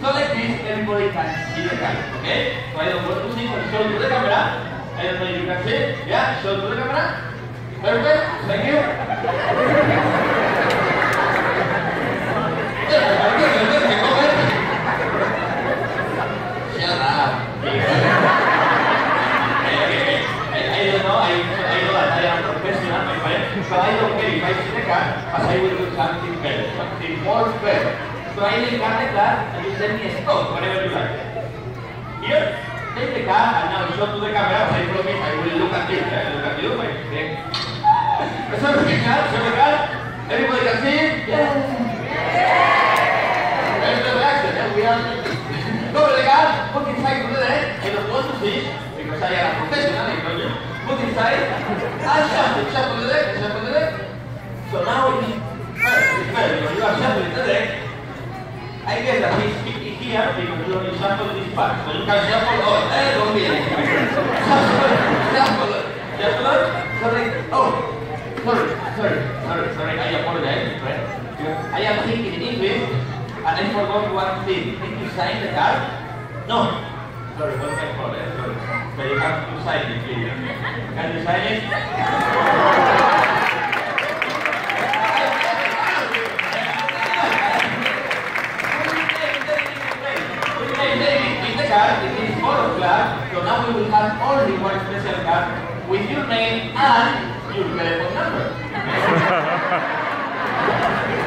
So like this, everybody can see the card. Okay? So I don't want to see, show to the camera. I don't know if you can see. Yeah, show to the camera. Perfect. Thank you. I don't care if I see the card, but I will do something better, something more better. So I will the card and you tell me stop, whatever you like. Here, take the card and now show to the camera, I promise I will look at you, I look at you, my friend. Show the card, show the card, everybody can see it? Yes. Very relaxed, and we are Go to the card, put inside to the left, I don't want to see, because I am a professional, I told you. Put inside, and shuffle, shuffle the deck, shuffle the deck. So now it is better, it's better, because you are shuffling the deck. I guess that he's picking here because you only shuffle this part. So you can shuffle all, eh, don't be anything. Shuffle, shuffle, shuffle, sorry, oh, sorry, sorry, sorry, sorry, I apologize, friend. I am thinking in English, and I forgot one thing. Did you sign the card? No. Sorry, fault? eh? Sorry. So you have to sign it, please. Can you sign it? Card, it is card, so now we will have only one special card with your name and your telephone number.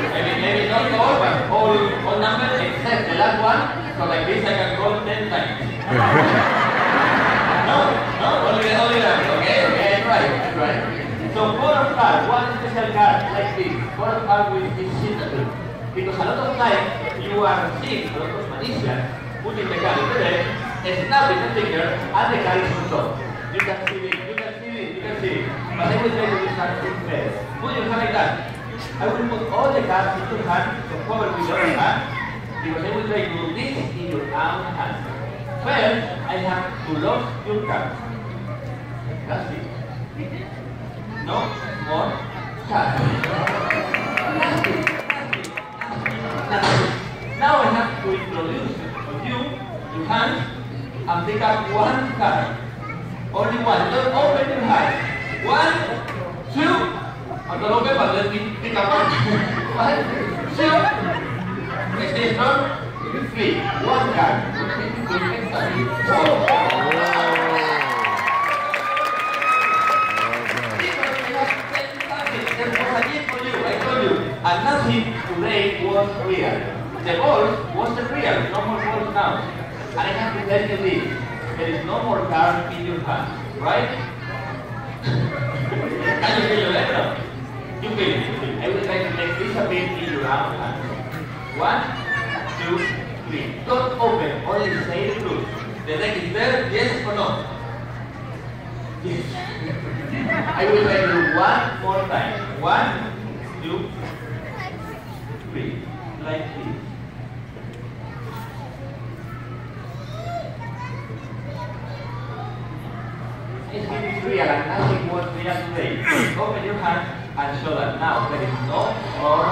Maybe, maybe not all, but all, all numbers except the last one, so like this I can call 10 times. no, no, only, the only that, okay, okay, I try. So card, one special card like this, card with this signature. Because a lot of times you are seeing a lot of magicians card in the deck, snapping the finger, and the card is on top. You can see it, you can see it, you can see it. But I will try to do something better. Put your hand like that. I will put all the cards in your hand, so cover with your hand, because I will try to do this in your own hand. First, I have to lock your cards. That's it. No more cards. That's it. pick up one guy. Only one. Don't open your eyes. One, two. Ang dalawang ba? Let me pick up one. One, two. Next is not three. One guy. Another today was real. The ball was the real, no more Have you this, there is no more card in your hand, right? Can you feel your letter? You feel it. I will try to make this a bit in your own hand. One, two, three. Don't open, only say the truth. The deck is there, yes or no? Yes. I will try you one more time. One, two, three. Like this. It's really real and nothing was real today. Open your hand and show that now there is no more.